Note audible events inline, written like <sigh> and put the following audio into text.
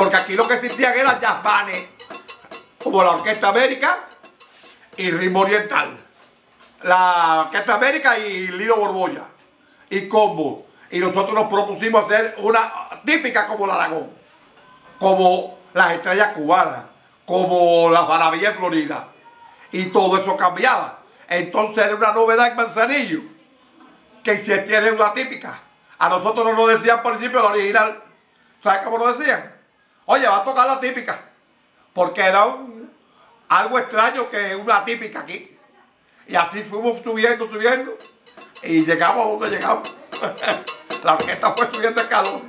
Porque aquí lo que existían eran jazzmanes, como la Orquesta América y Ritmo Oriental. La Orquesta América y Lino Borbolla. Y combo. Y nosotros nos propusimos hacer una típica como la Aragón. Como las estrellas cubanas. Como las maravillas floridas. Y todo eso cambiaba. Entonces era una novedad en Manzanillo. Que si tiene una típica. A nosotros no nos decían por principio la original. ¿Sabes cómo nos decían? Oye, va a tocar la típica. Porque era un, algo extraño que una típica aquí. Y así fuimos subiendo, subiendo. Y llegamos a donde llegamos. <laughs> la orquesta fue subiendo el calor.